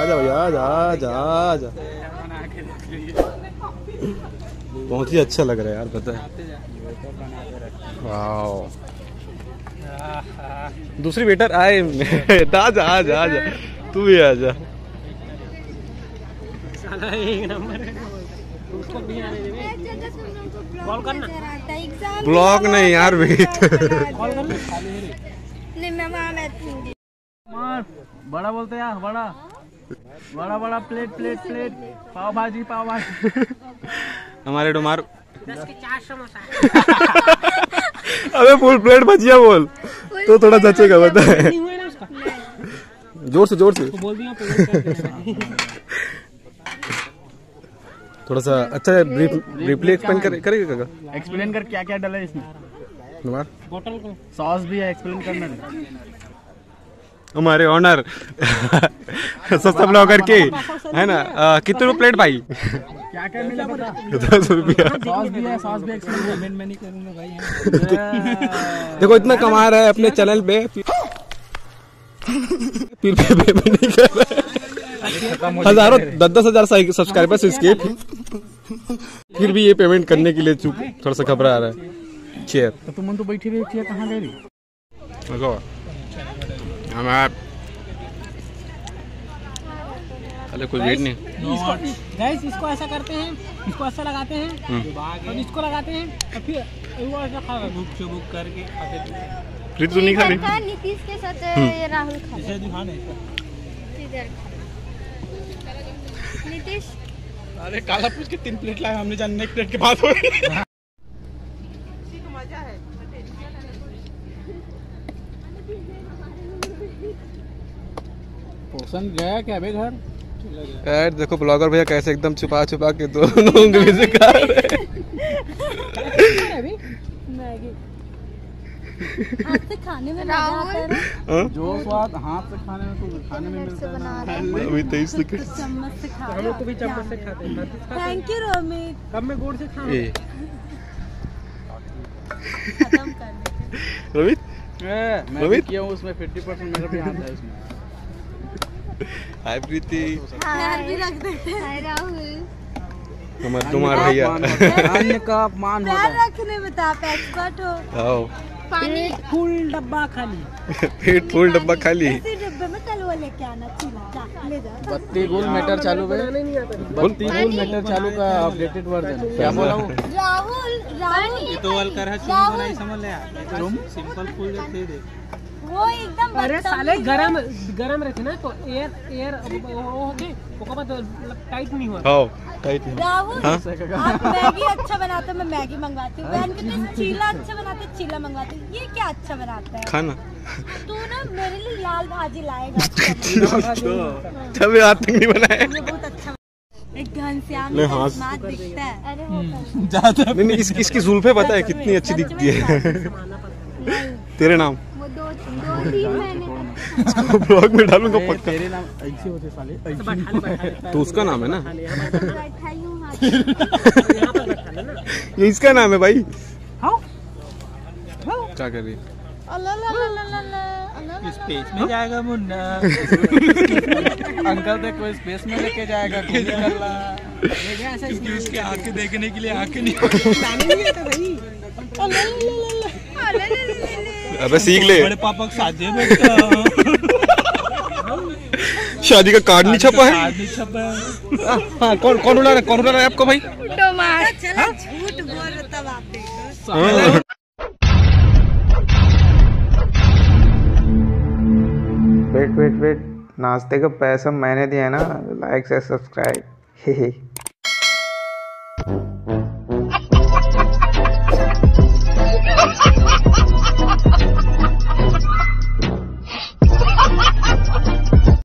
आजा भैया आजा आजा आजा। बहुत ही अच्छा लग रहा है यार पता है। वाओ। दूसरी वेटर आए। आजा आजा आजा। तू भी आजा। कॉल ब्लॉग नहीं यार वेट नहीं मैं वहाँ बैठूँगी। मार। बड़ा बोलते यार बड़ा। बड़ा बड़ा प्लेट प्लेट प्लेट पाव भाजी पाव भाजी हमारे डोमार अबे फुल प्लेट भजिया बोल। तो थोड़ा जचेगा बता है ज़ोर से ज़ोर से। थोड़ा सा अच्छा रिप्ले एक्सप्लेन करे करेगा काका एक्सप्लेन कर क्या क्या डाला है इसमें? डोमार। बोतल को। सॉस भी है एक्सप्लेन करना है। हमारे ऑनर सस्ता ब्लॉगर के है ना? कितने रुपए प्लेट भाई? क्या क्या मिला दस रुपया। भी है सॉस भी एक्सप्लेन पेमेंट मैं नहीं करूँगा भाई देखो इतना कमा रहा है अपने चैनल पे फिर पेमेंट नहीं कर रहा है। हज़ारों दस दस हज़ार सब्सक्राइबर्स इसके फिर भी ये पेमेंट करने के लिए चुप थोड़ा सा घबरा रहा है। चेयर तो तुम तो बैठी रही थी कहाँ गई? हम आप अरे कोई वेट नहीं। गैस इसको ऐसा करते हैं इसको ऐसा लगाते हैं और इसको लगाते हैं और फिर वो ऐसा खा बुक से बुक करके खाते थे प्रीति तू नहीं खा रही? का नीतीश के साथ ये राहुल खा इसे दिखाना है इधर। नीतीश? अरे काला पूछ के तीन प्लेट लाए हमने जानने एक प्लेट के बाद। हो पोषण गया क्या बे घर? यार देखो ब्लॉगर भैया कैसे एकदम छुपा छुपा के दोनों उंगली से खा रहे हाथ से खाने में मज़ा आता है ना? जो स्वाद हाथ से खाने में तो खाने में मिलता है ना। तेईस सेकंड चम्मच से खा हम लोग को भी चम्मच से खाते हैं। थैंक यू रोमित कब में गुड़ से खा खत्म कर दे मैं भी किया हूँ उसमें फिफ्टी परसेंट मेरा भी हाथ है उसमें। हाय प्रीति। हाय। भी रख देते हैं। हाय राहुल। हमारे तुम्हारे भैया। अन्य का अपमान होता प्यार है। रखने में तो आप एक्सपर्ट हो। आओ। पानी फुल डब्बा खाली। पेट फुल डब्बा खाली। इसी डिब्बे में कल वो लेके आना ले जा। बत्ती गुल मैटर चालू है बत्ती गुल मैटर चालू का अपडेटेड वर्जन क्या बोला हूँ? राहुल राहुल। ये तो वाल कर राहुल। समझ ले तुम सिंपल फुल दे दे वो एकदम अरे साले गरम गरम रहते ना तो एयर एयर वो होके ओकर बाद टाइट नहीं हुआ। आओ टाइट है राहुल हाँ? आप मैगी अच्छा बनाते हो मैं मैगी मंगवाती हूँ। बहन के चीला अच्छा बनाते चीला मंगवाती हूँ। ये क्या अच्छा बनाता है? खाना। तू ना मेरे लिए लाल भाजी लाएगा। अच्छा। जब हाथ नहीं बनाया। बहुत अच्छा एक घनश्याम हाँ। दिखता है। अरे ज़्यादा नहीं नहीं इस, इसकी जुल्फे पता है कितनी अच्छी दिखती है। तेरे नाम? ब्लॉग में डालूँगा पक्का। तेरे नाम ऐसे होते साले ऐसे बैठा ले बैठा ले तो उसका नाम है ना? बैठा ही हूँ हाथ पर बैठा ना। ये इसका नाम है भाई। हाँ। क्या कर रही? है? ला ला ला ला ला अल्लाह ला ला। स्पेस में जाएगा मुन्ना। अंकल देख कोई स्पेस में लेके जाएगा घूमने कर रहा क्योंकि उसके आँखें देखने के लिए आँखें नहीं। अबे सीख ले। बड़े पापा के साथ है। बेटा शादी का कार्ड नहीं छपा है? हाँ। कौन कौन उड़ा रहा है? कौन उड़ा रहा है आपको भाई? झूठ बोल रहे तब आप देखो हाँ। Wait wait wait. नाश्ते का पैसा मैंने दिया है ना। लाइक से सब्सक्राइब